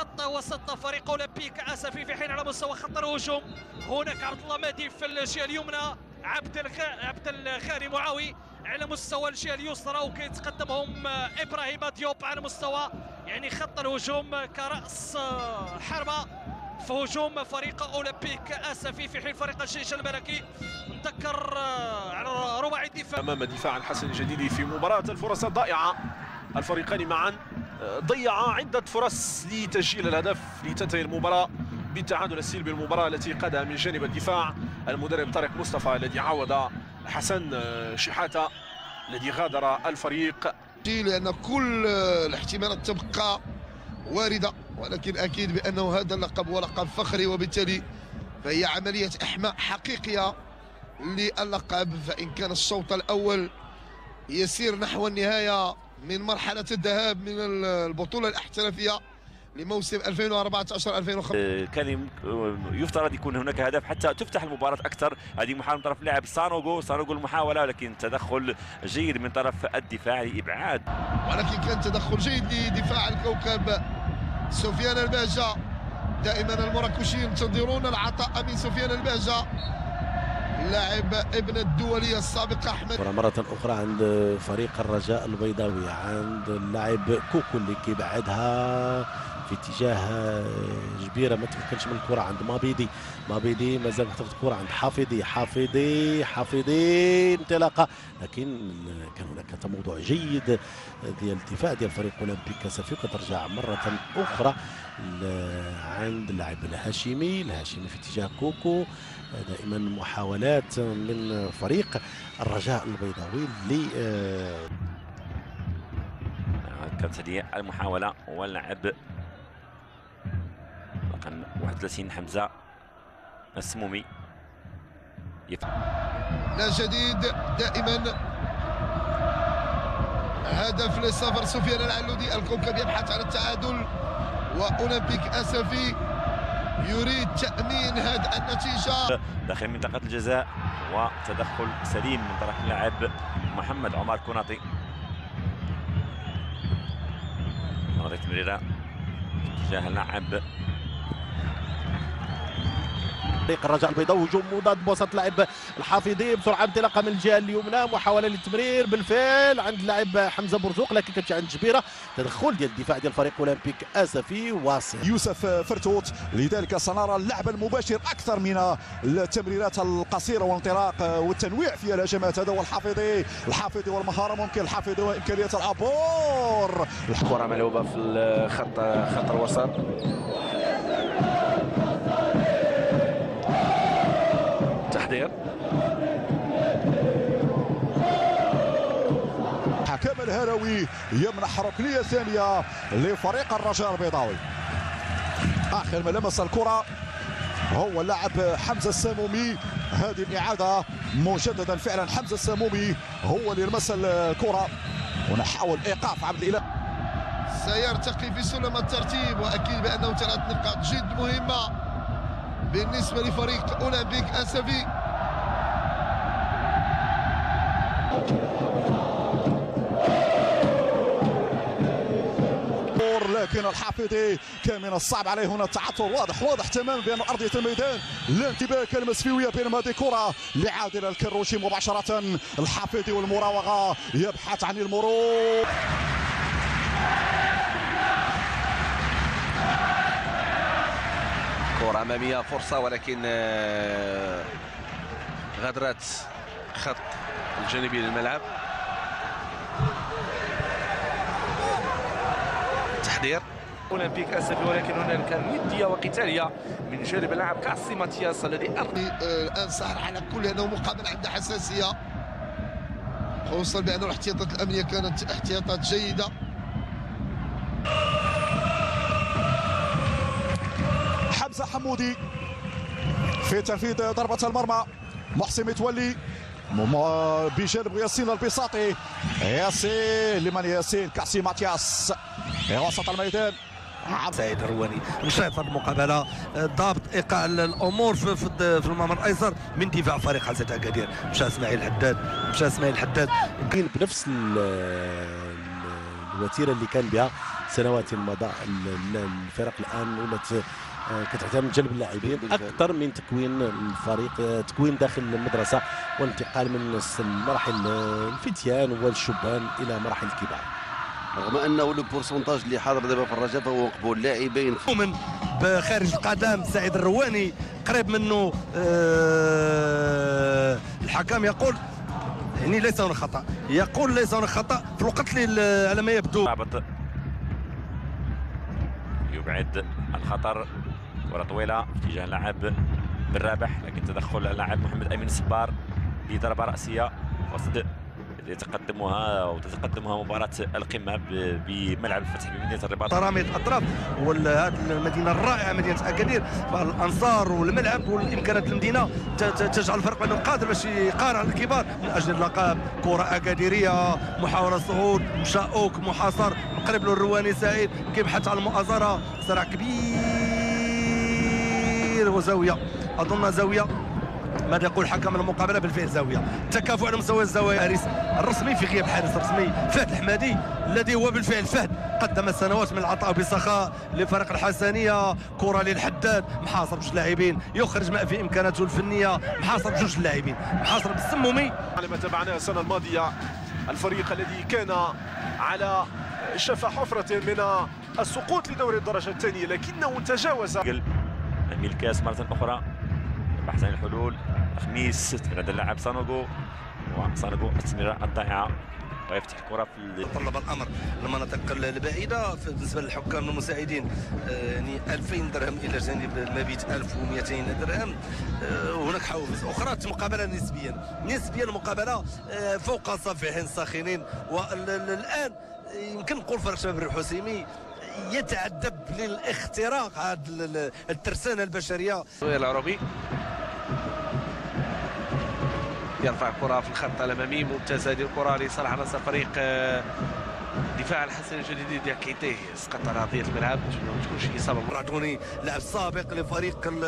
خط وسط فريق أولمبيك آسفي في حين على مستوى خط الهجوم. هناك عبد الله مهدي في الجهة اليمنى عبد. عبد الخالي معاوي على مستوى الجهة اليسرى وكيتقدمهم إبراهيم ديوب على مستوى يعني خط الهجوم كرأس حربة في هجوم فريق أولمبيك آسفي في حين فريق الجيش الملكي. نذكر على رباعي الدفاع. امام دفاع الحسن الجديدي في مباراة. الفرص الضائعة. الفريقان معا. ضيعا عدة فرص لتسجيل الهدف لتنتهي المباراة بالتعادل السلبي المباراه التي قادها من جانب الدفاع المدرب طارق مصطفى الذي عوض حسن شحاتة الذي غادر الفريق. لأن كل الاحتمالات تبقى واردة ولكن أكيد بأنه هذا اللقب هو لقب فخري وبالتالي فهي عملية إحماء حقيقية للقب. فإن كان الشوط الأول يسير نحو النهاية من مرحلة الذهاب من البطولة الاحترافية لموسم 2014 2015 كان يفترض يكون هناك هدف حتى تفتح المباراة أكثر. هذه محاولة من طرف اللاعب سانوغو. سانوغو المحاولة ولكن تدخل جيد من طرف الدفاع لإبعاد. ولكن كان تدخل جيد لدفاع الكوكب سفيان الباجة. دائما المراكشيين ينتظرون العطاء من سفيان الباجة. لاعب ابن الدولية السابق أحمد. مرة أخرى عند فريق الرجاء البيضاوي عند اللاعب كوكو اللي كيبعدها في اتجاه جبيرة. ما تمكنش من الكرة عند مابيدي. مابيدي مازال محتفظ الكره عند حافظي. حافظي حافظي انطلاقة. لكن كان هناك تموضع جيد ديال الدفاع ديال فريق أولمبيك. سافي ترجع مرة أخرى عند اللاعب الهاشمي. الهاشمي في اتجاه كوكو. دائما محاولات من فريق الرجاء البيضاوي اللي كانت هذه المحاولة واللعب. رقم 31 حمزة السمومي. يف... لا جديد دائما. هدف للسفر سفيان العلودي. الكوكب يبحث عن التعادل. وأولمبيك آسفي يريد تأمين هذه النتيجة. داخل منطقة الجزاء وتدخل سليم من طرف اللاعب محمد عمر كوناطي. نهضة مريرة اتجاه اللاعب. فريق الرجاء البيضاوي هجوم مضاد بوسط لاعب الحافظي بسرعة انطلاقة من الجهة اليمنى محاولة للتمرير بالفعل عند اللاعب حمزة برزوق لكن كتمشي عند جبيرة. تدخل ديال الدفاع ديال فريق أولمبيك آسفي واصل. يوسف فرتوت لذلك سنرى اللعب المباشر أكثر من التمريرات القصيرة والانطلاق والتنويع في الهجمات. هذا هو الحافظي. الحافظي والمهارة ممكن. الحافظي وإمكانية العبور. الكره ملعوبة في الخط خط الوسط. تحضير. حكم الهروي يمنح ركنية ثانية لفريق الرجاء البيضاوي. آخر ما لمس الكرة. هو اللاعب حمزة السامومي. هذه الإعادة مجددا فعلا. حمزة السامومي هو اللي لمس الكرة. ونحاول إيقاف عبد الإله. سيرتقي في سلم الترتيب وأكيد بأنه ثلاث نقاط جد مهمة. بالنسبة لفريق أولمبيك أسفي. لكن الحافظي كان من الصعب عليه هنا التعثر واضح واضح تماما بأن أرضية الميدان الانتباه كلمة سفيوية بينما هذه كره لعادل الكروشي مباشرة. الحافظي والمراوغة يبحث عن المرور. كرة أمامية فرصة ولكن غادرات خط الجانبي للملعب. تحضير. أولمبيك اسفي ولكن هنالك نديه وقتالية من جانب اللاعب كاسي ماتياس الذي الان سهر على كل انه مقابل عنده حساسية. خصوصا بأن الاحتياطات الأمنية كانت احتياطات جيدة. حمزة حمودي. في تنفيذ ضربة المرمى. محسن متولي. بجانب ياسين البساطي. ياسين لمن ياسين؟ كاسي ماتياس. وسط الميدان. سعيد الرواني مشاهد في المقابلة ضابط إيقاع الأمور في في الممر الأيسر من دفاع فريق حسن اكادير مشى إسماعيل الحداد مشى إسماعيل الحداد. بنفس الوتيرة اللي كان بها سنوات مضى ال- ال- الفرق الآن ولات كتعتمد جلب اللاعبين. أكثر من تكوين الفريق آه، تكوين داخل المدرسة والانتقال من مراحل آه، الفتيان والشبان إلى مراحل الكبار. رغم أنه لو بورسونتاج اللي حاضر دابا في الرجاء فهو قبول لاعبين مؤمن بخارج القدم. سعيد الرواني قريب منه آه الحكم يقول يعني ليس هناك خطأ. يقول ليس هناك خطأ في الوقت اللي على ما يبدو يبعد الخطر. كرة طويلة في اتجاه اللاعب بالرابح لكن تدخل اللاعب محمد أمين الصبار بضربة رأسية وسط يتقدمها وتتقدمها مباراة القمة بملعب الفتح بمدينة الرباط. ترامية الاطراف وهذه المدينة الرائعة مدينة أكادير الانصار والملعب والامكانيات المدينة ت- ت- تجعل الفريق انه قادر باش يقارع الكبار من أجل اللقب كرة أكاديرية محاولة صعود مشى اوك محاصر قريب له الرواني سعيد كيبحث على المؤازرة؟ صراع كبير. وزاويه أظن زاوية ماذا يقول حكم المقابلة بالفعل زاوية. تكافؤ على مستوى الزوايا حارس الرسمي في غياب حارس رسمي فهد الحمادي الذي هو بالفعل فهد قدم سنوات من العطاء بسخاء لفريق الحسنية. كرة للحداد محاصر بجوج لاعبين. يخرج ما في امكاناته الفنيه محاصر بجوج لاعبين. محاصر بالسمومي. على ما تابعناه السنة الماضية الفريق الذي كان على شفا حفرة من السقوط لدوري الدرجة الثانية لكنه تجاوز. من الكاس مرة أخرى. بحث عن الحلول. خميس هذا اللاعب سانوغو. وسانوغو التمريرة الضائعة. ويفتح الكرة في ال- طلب الأمر المناطق البعيدة. بالنسبة للحكام المساعدين آه، يعني 2000 درهم إلى جانب المبيت 1200 درهم. آه، وهناك حوافز أخرى مقابله نسبيا. نسبيا المقابله آه، فوق صفيحين ساخنين. والآن يمكن نقول فريق شباب الحسيمي. يتعذب للاختراق هذه ال- الترسانة البشرية. العربي. يرفع الكرة في الخط الأمامي ممتازة هذه الكرة لصالح عناصر فريق آه، دفاع الحسن الجديد ديال كيتيه. سقط على ارضيه الملعب ما تكونش إصابة؟ رعدوني لاعب سابق لفريق ال-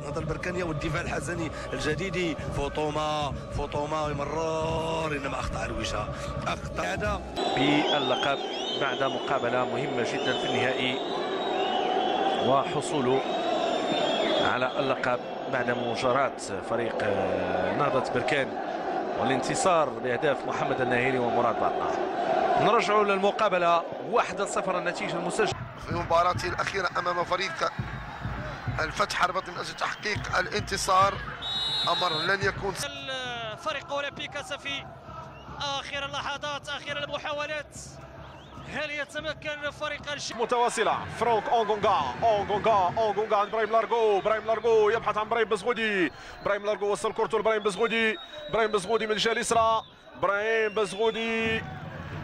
النهضه البركانية والدفاع الحسني الجديدي فوطوما فوطوما يمرر إنما أخطأ الوجهه أخطأ. هذا باللقب بعد مقابلة مهمة جدا في النهائي وحصوله على اللقب بعد مجاراة فريق آه، نهضة بركان والانتصار بأهداف محمد الناهيري ومراد باطنة نرجع للمقابلة 1-0 النتيجة المسجلة. في مباراته الأخيرة أمام فريق الفتح ربط من أجل تحقيق الانتصار. أمر لن يكون. الفريق اولمبيك اسفي آخر اللحظات آخر المحاولات. هل يتمكن فريق الش... متواصلة. فرانك أونغونغا. أونغونغا. أونغونغا. عند برايم لارغو. برايم لارغو. يبحث عن برايم بزغودي. برايم لارغو وصل كورته لبرايم بزغودي. برايم بزغودي من الجهة اليسرى. برايم بزغودي.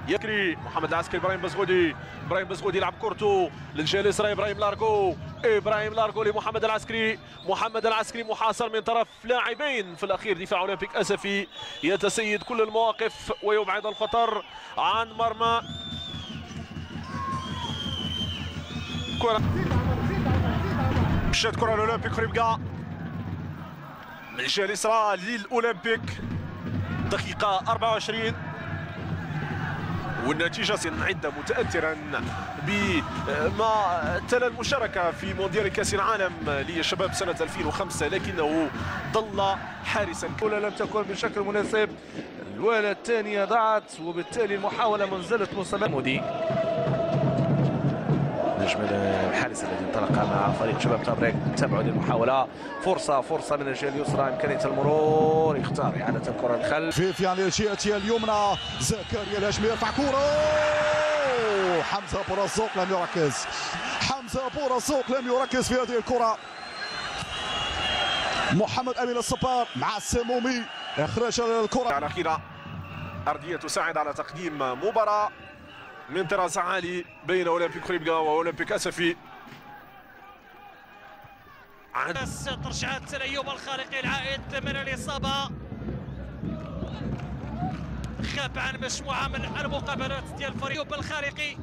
يكري. محمد العسكري إبراهيم بزغودي. إبراهيم بزغودي يلعب كورته للجهه اليسرى. إبراهيم لارغو. إبراهيم لارغو لمحمد العسكري. محمد العسكري محاصر من طرف لاعبين في الأخير. دفاع أولمبيك أسفي. يتسيد كل المواقف ويبعد الخطر عن مرمى. كرة. مشات كرة الأولمبيك خريبكا من الجهة اليسرى للأولمبيك. دقيقة 24 والنتيجة سنعد متأثرا بما تلا المشاركة في مونديال كأس العالم لشباب سنة 2005 لكنه ظل حارسا. الأولى لم تكن بشكل مناسب. الوالة الثانية ضاعت وبالتالي المحاولة مستمرة مودي. نجم الحارس الذي انطلق مع فريق شباب تبريك تابعوا للمحاولة. فرصة فرصة من الجهة اليسرى. إمكانية المرور. يختار إعادة الكرة للخلف في في يعني الجهة اليمنى. زكريا الهاشمي يرفع كرة حمزة بورزوق لم يركز. حمزة بورزوق لم يركز في هذه الكرة. محمد أمين الصبار مع السمومي. إخراج الكرة الأخيرة أرضية تساعد على تقديم مباراة. من طراز عالي بين أولمبيك خريبكا وأولمبيك أسفي. عن بس ترجعت الايوب الخالقي العائد من الإصابة. غاب عن مجموعه من المقابلات ديال الفريق الخالقي.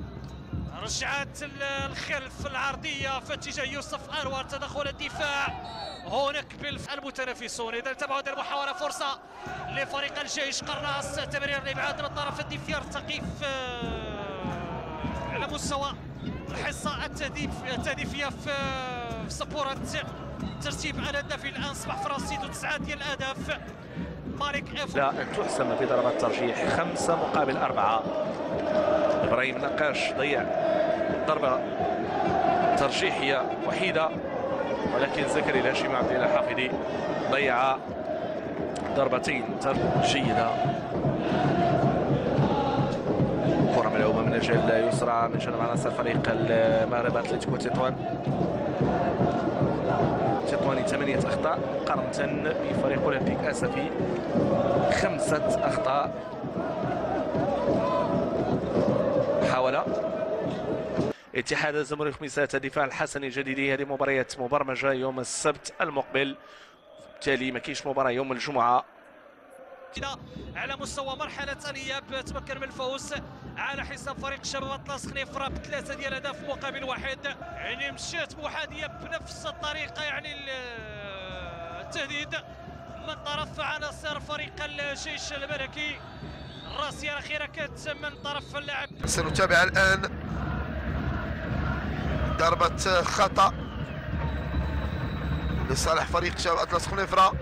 رجعت ال- الخلف العرضية في اتجاه يوسف انور تدخل الدفاع. هناك بالف المتنافسون. إذا تبعوا هذه المحاوله فرصة لفريق الجيش. قرناص تمرير الابعاد من طرف الدفاع آه، على مستوى الحصة التهديفية في سبورة ترتيب الاهداف الآن اصبح رصيد تسعة ديال الأهداف. مالك اف لا تحسم في ضربات ترجيح خمسة مقابل أربعة. إبراهيم نقاش ضيع. ضربة ترجيحية وحيدة ولكن زكريا الهاشمي عبد الله الحافظي ضيع ضربتين جيدة. ملعوبة من الجهة اليسرى من جانب عناصر فريق المغرب أتلتيكو تطوان. تطواني ثمانية أخطاء مقارنة بفريق أولمبيك أسفي خمسة أخطاء. حاول. اتحاد الزمالك خميسات الدفاع الحسني الجديدي هذه مباريات مبرمجة يوم السبت المقبل. بالتالي ما كاينش مباراة يوم الجمعة. على مستوى مرحلة الإياب. تمكن من الفوز على حساب فريق شباب أطلس خنيفرة بثلاثة ديال الأهداف مقابل واحد. يعني مشات محادية بنفس الطريقة يعني التهديد من طرف عناصر فريق الجيش الملكي الراسية الأخيرة كانت من طرف اللاعب. سنتابع الآن ضربة خطأ لصالح فريق شباب أطلس خنيفرة.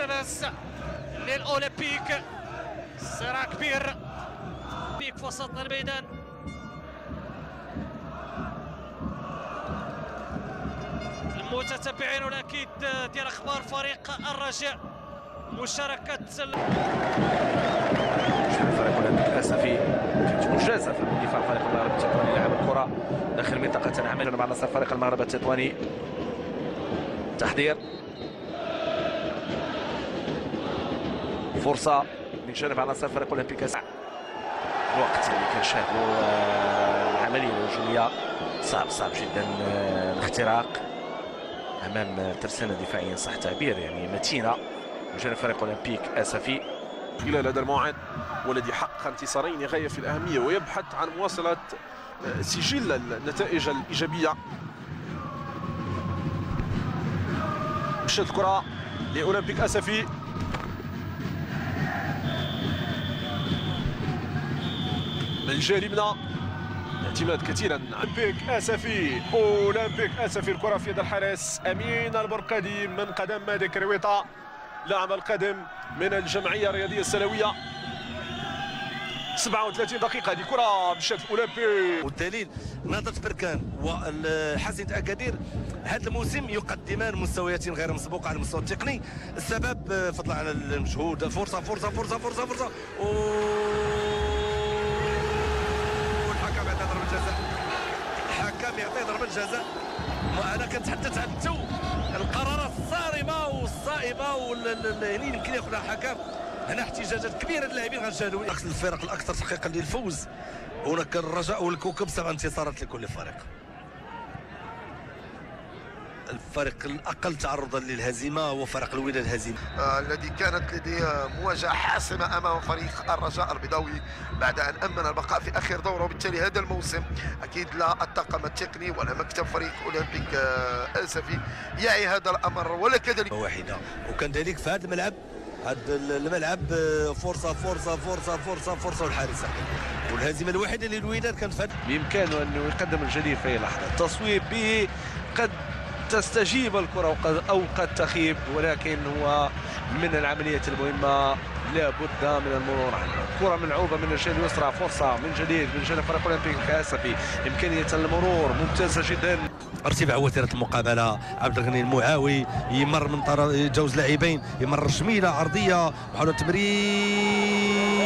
التماس للأولمبيك. صراع كبير. بيك في وسط الميدان. المتتبعين والاكيد ديال أخبار فريق الرجاء. مشاركة فريق اولمبيك الاسفي كانت مجازفه من دفاع فريق المغرب التطواني لعب الكرة داخل منطقة العمل. مع نصر فريق المغرب التطواني. تحضير. فرصة من جانب عناصر فريق أولمبيك. الوقت اللي كنشاهدوا العملية الهجومية. صعب صعب جدا الاختراق. أمام ترسانة دفاعيا صح تعبير يعني متينة. من جانب فريق أولمبيك آسفي. خلال هذا الموعد والذي حقق انتصارين غاية في الأهمية ويبحث عن مواصلة سجل النتائج الإيجابية. مشت الكرة لأولمبيك آسفي. من جانبنا اعتماد كثيرا. أولمبيك آسفي. أولمبيك آسفي. الكرة في يد الحارس أمين البرقدي من قدم مادي كرويطه لاعب القدم من الجمعية الرياضية السلوية. 37 دقيقة. هذه كرة بشكل اولمبي والدليل نهضة بركان وحسن أكادير. هذا الموسم يقدمان مستويات غير مسبوقه على المستوى التقني. السبب فضلا على المجهود. فرصة فرصة فرصة فرصة فرصة. والحكم يعطي ضربه جزاء وأنا كنتحدث عن التو القرارات الصارمة والصائبه يعني يمكن ياخذها الحكم هنا احتجاجات كبيرة اللاعبين غنشاهدوا الفرق الأكثر تحقيقا للفوز. هناك الرجاء والكوكب سبع انتصارات لكل فريق. الفريق الأقل تعرضا للهزيمة هو فريق الوداد الهزيمة. آه الذي كانت لديه مواجهة حاسمة أمام فريق الرجاء البيضاوي بعد أن أمن البقاء في آخر دورة. وبالتالي هذا الموسم أكيد لا الطاقم التقني ولا مكتب فريق أولمبيك آه آسفي يعي هذا الأمر. ولا كذلك واحدة. وكان ذلك في هذا الملعب؟ هذا الملعب فرصة فرصة فرصة فرصة فرصة والحارسه والهزيمة الوحيدة للوداد كانت في بإمكانه أنه يقدم الجديد في أي لحظة. التصويب به قد تستجيب الكرة وقد أو قد تخيب ولكن هو من العمليات المهمة لابد من المرور. عنها كرة ملعوبة من الجهة اليسرى فرصة من جديد من جانب فريق اولمبيك الكاسفي إمكانية المرور ممتازة جدا. ارتفاع وتيرة المقابلة عبد الغني المعاوي يمر من طرف جوز لاعبين يمر جميلة عرضية محاولة تمرير.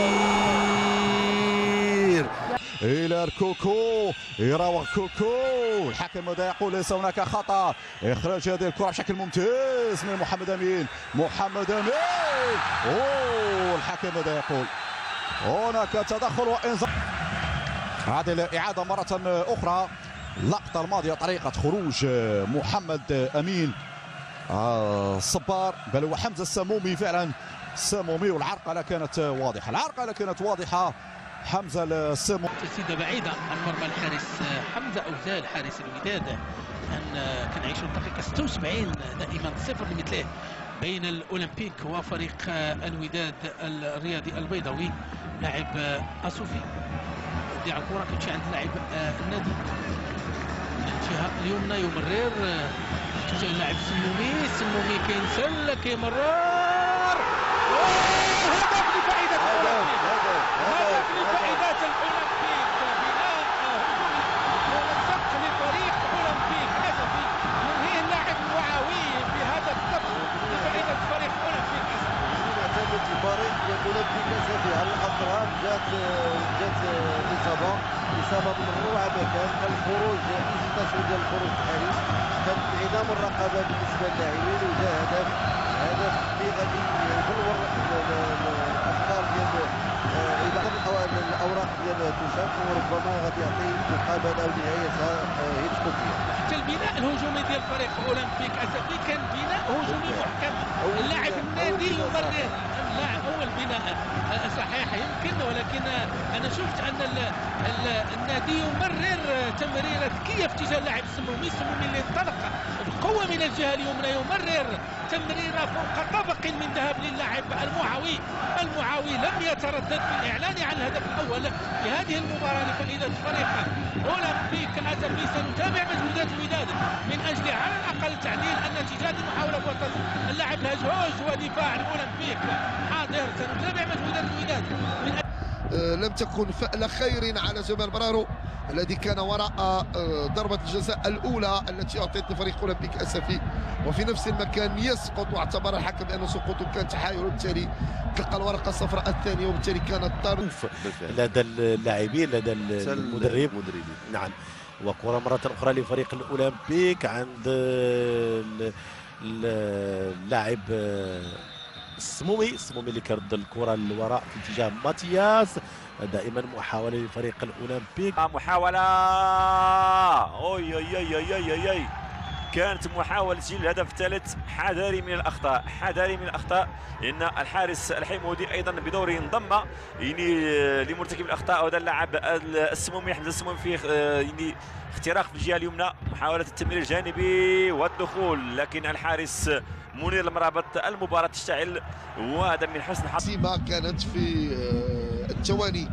إلى الكوكو يراوغ كوكو. الحكم ماذا يقول؟ ليس هناك خطأ. إخراج هذه الكرة بشكل ممتاز من محمد أمين. محمد أمين! أوه الحكم ماذا يقول؟ هناك تدخل وإنذار. هذه الإعادة مرة أخرى. اللقطة الماضية طريقة خروج محمد أمين. الصبار بل هو حمزة السمومي فعلا. السمومي والعرقلة كانت واضحة. العرقلة كانت واضحة. حمزة السمو تسديدة بعيدة عن مرمى الحارس حمزة اوزال حارس الوداد أن كنعيشوا الدقيقه 76 دائما صفر لمثله بين الأولمبيك وفريق الوداد الرياضي البيضاوي لاعب اسوفي يدي على الكرة كتمشي عند لاعب النادي. الجهه اليمنى يمرر اتجاه اللاعب سمومي سمومي كينسل كيمرر. هدف! هدف لفائده الاولمبيك بناء ولصق لفريق اولمبيك اسفي ينهيه اللاعب المعاوي بهذا الضبط لفائده فريق اولمبيك معتمد الفريق. الاولمبيك اسفي على الاطراف جات جات الاصابه اصابه ممنوعه مكان الخروج ايزيتاسيون ديال الخروج الحريص كانت انعدام الرقابه بالنسبة للاعبين وجاء هدف هدف اللي غادي يبلور الافكار ديال اذا الاوراق ديال توشاك وربما غادي يعطي مقابله ونهايتها هيتشكوك فيها حتى البناء الهجومي ديال فريق أولمبيك اسفي كان بناء هجومي محكم. اللاعب النادي يمرر اللاعب هو البناء. صحيح يمكن ولكن أنا شفت أن ال ال النادي يمرر تمريرة ذكيه في اتجاه اللاعب السمومي. السمومي اللي انطلق بقوه من الجهة اليمنى يمرر تمريره فوق طبق من ذهب للاعب المعاوي. المعاوي لم يتردد في الاعلان عن الهدف الأول في هذه المباراة لفائده فريق أولمبيك اسفي سنتابع مجهودات الوداد من أجل على الأقل تعديل النتيجة هذه محاوله بوسط اللاعب الهجوج ودفاع الأولمبيك. حاضر سنتابع مجهودات الوداد من آه، لم تكن فأل خير على جمال برارو. الذي كان وراء آه، ضربة الجزاء الأولى التي أعطيت لفريق أولمبيك أسفي. وفي نفس المكان يسقط واعتبر الحكم بأنه سقوطه كان تحايل وبالتالي تلقى الورقة الصفراء الثانية وبالتالي كانت طرد لدى اللاعبين لدى المدرب. المدربين. نعم. وكرة مرة أخرى لفريق الأولمبيك عند ال- ال- اللاعب السمومي. السمومي اللي كرد الكرة للوراء في اتجاه ماتياس. دائما محاولة لفريق الأولمبيك. محاولة. أوي أوي أوي أوي أوي, أوي, أوي. كانت محاولة تسجيل الهدف الثالث. حذاري من الأخطاء حذاري من الأخطاء. لأن الحارس الحيمودي أيضا بدوره انضم يعني لمرتكب الأخطاء. وهذا اللاعب السمومي حمزة السمومي فيه يعني اختراق في الجهة اليمنى. محاولة التمرير الجانبي والدخول. لكن الحارس منير المرابط المباراة تشتعل. وهذا من حسن حظ. كانت في آه، الثواني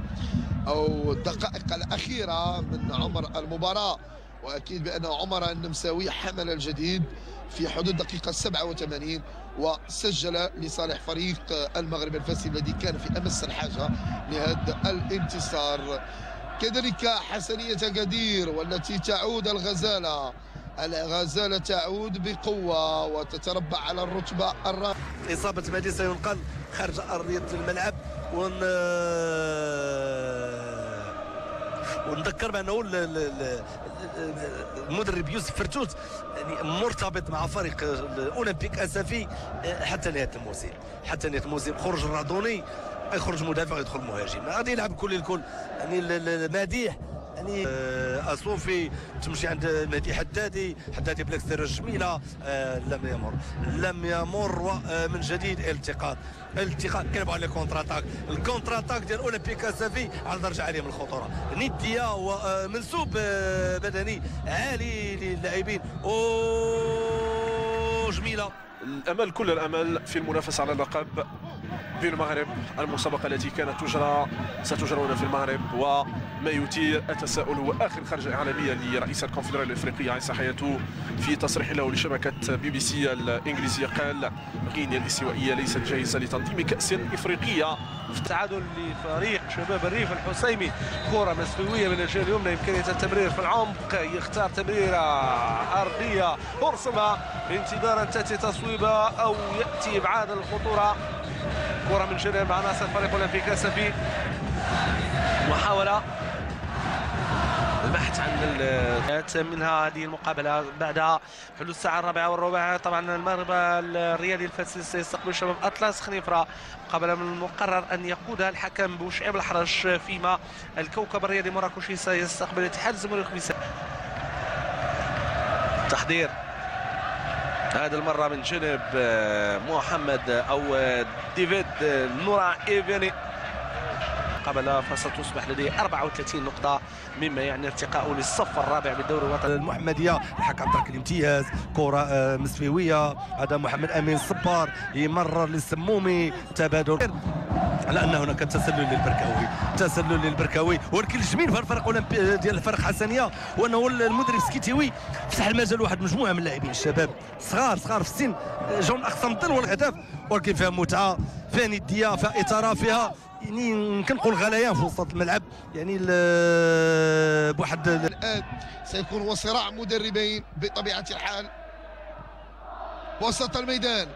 أو الدقائق الأخيرة من عمر المباراة. وأكيد بأن عمر النمساوي حمل الجديد في حدود دقيقة 87 وسجل لصالح فريق المغرب الفاسي الذي كان في أمس الحاجة لهذا الانتصار. كذلك حسنية قدير والتي تعود الغزالة. الغزالة تعود بقوة وتتربع على الرتبة الرابعه إصابة مهدي سينقل خارج أرضية الملعب. ون ونذكر بأنه ال- ال- ال- المدرب يوسف فرتوت يعني مرتبط مع فريق الأولمبيك اسفي حتى نهاية الموسم. حتى نهاية الموسم خرج الرعدوني يخرج مدافع يدخل مهاجم. غادي يلعب كل الكل. يعني مديح يعني آه، أصوفي تمشي عند مهدي حدادي. حدادي بالاكستير جميلة. آه، لم يمر. لم يمر ومن جديد التقاط. التقاط كنلعبوا على الكونتر اتاك الكونتر اتاك ديال أولمبيك أسافي. على درجه عاليه من الخطوره نديه ومنسوب آه، بدني عالي للاعبين. أو جميلة. الأمل كل الأمل في المنافسة على اللقب. في المغرب المسابقة التي كانت تجرى ستجرى هنا في المغرب وما يثير التساؤل هو اخر خرجه إعلامية لرئيس الكونفدرالية الإفريقية عيسى حياته في تصريح له لشبكة بي بي سي الإنجليزية قال غينيا الاستوائية ليست جاهزة لتنظيم كأس إفريقية. في التعادل لفريق شباب الريف الحسيمي كرة مسؤولية من الجهة اليمنى إمكانية التمرير في العمق. يختار تمريرة أرضية أرسمها انتظارا تأتي تصويبة أو يأتي إبعاد الخطورة. كرة من جانب عناصر فريق أولمبيك أسفي محاولة. البحث عن منها هذه المقابلة بعد حلول الساعة الرابعة والربع. طبعا المغرب الرياضي الفاسي سيستقبل شباب أطلس. خنيفرة مقابله من المقرر أن يقودها الحكم بوشعيب الحرش فيما الكوكب الرياضي مراكشي سيستقبل اتحاد الزمالك تحضير. هذا المرة من جانب آه، محمد أو آه، ديفيد آه، نورا إيفيني. المقابله فستصبح لديه 34 نقطة مما يعني ارتقاء للصف الرابع بالدوري الوطني. المحمدية الحكم ترك الامتياز كرة آه، مسفيويه هذا محمد أمين الصبار يمرر للسمومي تبادل. على أن هناك تسلل للبركاوي. تسلل للبركاوي. ولكن الجميل في اولمبي ديال الفريق حسنيه وأنه المدرب سكيتيوي فتح المجال واحد مجموعة من اللاعبين الشباب. صغار صغار في السن. جون اقصى من الظل والاهداف ولكن فيها متعة فيها ندية فيها اثاره فيها يعني يمكن نقول غليان في وسط الملعب. يعني بواحد الآن سيكون هو صراع مدربين بطبيعة الحال. وسط الميدان.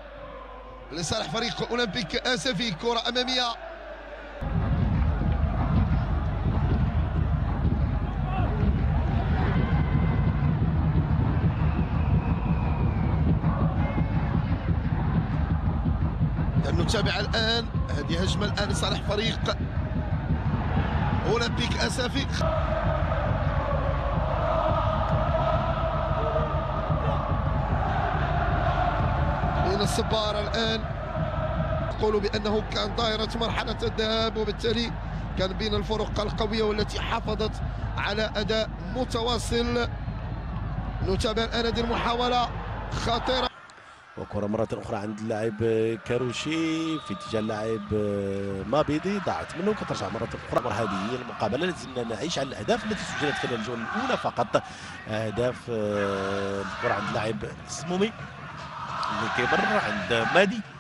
لصالح فريق أولمبيك اسفي كرة أمامية. نتابع الآن. هذه هجمة الآن لصالح فريق أولمبيك اسفي من الصبارة الآن. يقولوا بأنه كان دائرة مرحلة الذهاب وبالتالي كان بين الفرق القوية والتي حافظت على أداء متواصل. نتابع الآن هذه المحاولة. خطيرة. وكرة مرة أخرى عند اللاعب كاروشي في اتجاه اللاعب مابيدي. ضاعت منه كترجع مرة أخرى. هذه المقابلة لازلنا نعيش على الأهداف التي سجلت خلال الجولة الأولى فقط. أهداف آه، الكرة عند اللاعب سمومي اللي كيمر عند مادي.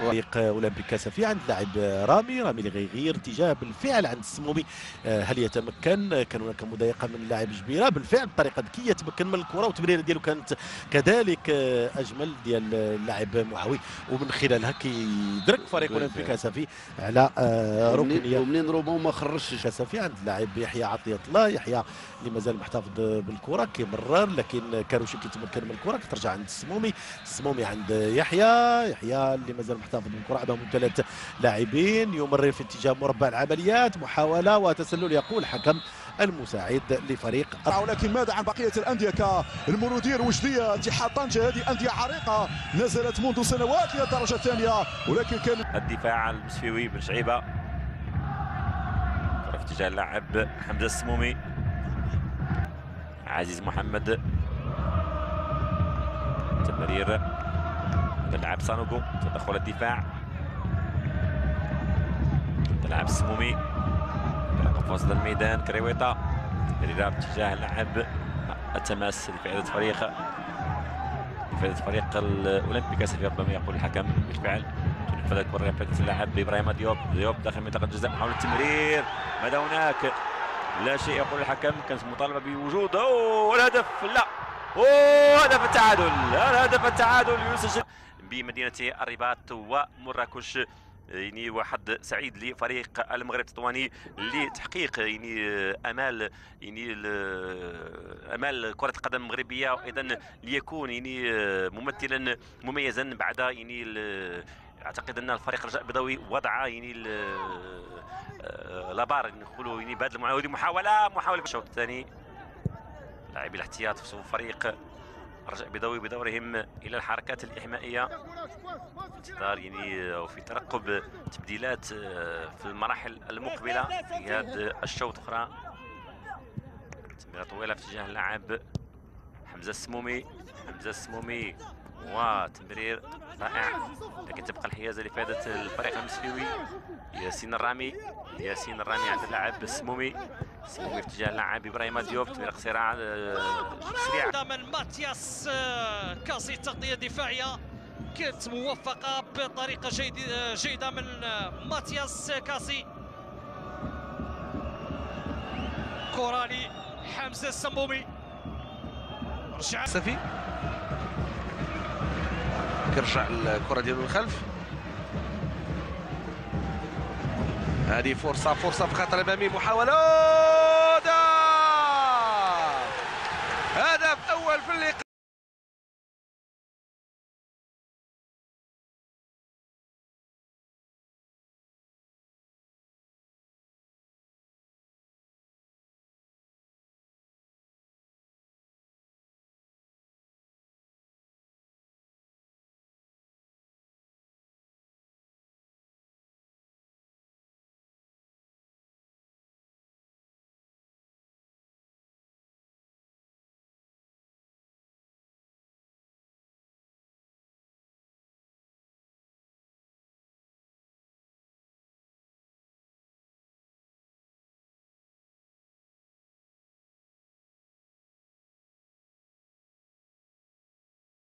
فريق أولمبيك كاسافي عند اللاعب رامي رامي اللي غيغير اتجاه بالفعل عند السمومي آه، هل يتمكن؟ كان هناك مضايقة من اللاعب جبيرة. بالفعل بطريقه ذكيه تمكن من الكرة والتمريرة ديالو كانت كذلك آه، أجمل ديال اللاعب معاوي ومن خلالها كيدرك فريق أولمبيك كاسافي على آه، ركنيه ومنين روبون ما خرجش؟ كاسافي عند اللاعب يحيى عطية الله. يحيى اللي مازال محتفظ بالكرة كيمرر لكن كاروشي كيتمكن من الكرة. كترجع عند السمومي السمومي عند يحيى. يحيى اللي مازال محتفظ بالكره عندهم ثلاث لاعبين يمرر في اتجاه مربع العمليات محاولة وتسلل يقول حكم المساعد لفريق ولكن ماذا عن بقية الأندية كالمرودير وجدية؟ اتحاد طنجة هذه أندية عريقة نزلت منذ سنوات إلى الدرجة الثانية ولكن كان الدفاع المسفيوي بن شعيبة. كرة في اتجاه اللاعب حمزة السمومي. عزيز محمد. تمرير. اللاعب سانوغو تدخل الدفاع. اللاعب السمومي يلعب في وسط الميدان كريويطا تمريرة باتجاه اللاعب التماس لفائدة فريق لفائدة فريق الاولمبيك اسفي ربما يقول الحكم بالفعل. تنفذ الكرة لفائدة اللاعب إبراهيم ديوب. ديوب داخل منطقة الجزاء محاولة تمرير ماذا هناك؟ لا شيء يقول الحكم. كانت مطالبة بوجود. أوه والهدف لا. أوه هدف التعادل. الهدف التعادل يسجل. بمدينة الرباط ومراكش. يعني واحد سعيد لفريق المغرب التطواني لتحقيق يعني أمال يعني ال- أمال كرة القدم المغربية. وأيضا ليكون يعني ممثلا مميزا بعد يعني أعتقد أن الفريق الرجاء البيضاوي وضع يعني لابار نقولوا يعني بهذه المحاوله محاولة محاوله الشوط الثاني. لاعبي الاحتياط في فريق البيضاوي بدورهم إلى الحركات الإحمائية. انتظار يعني وفي ترقب تبديلات آه، في المراحل المقبلة. في هذا الشوط الاخرى تمريره طويلة في اتجاه اللاعب حمزة السمومي. حمزة السمومي. وتمرير رائع. لكن تبقى الحيازة لفائده الفريق المسفيوي ياسين الرامي ياسين الرامي عند اللاعب السمومي السمومي في اتجاه اللاعب إبراهيم ديوب تمريره قصيرة آه، سريعه من ماتياس آه، كاسي تغطية دفاعية كانت موفقة بطريقة جيدة جيدة من آه، ماتياس كاسي. كرة لحمزة السمومي رجع. سفي كيرجع الكرة ديالو للخلف هذه فرصة فرصة في خطر أمامي محاولة. هدف أول في اللقاء.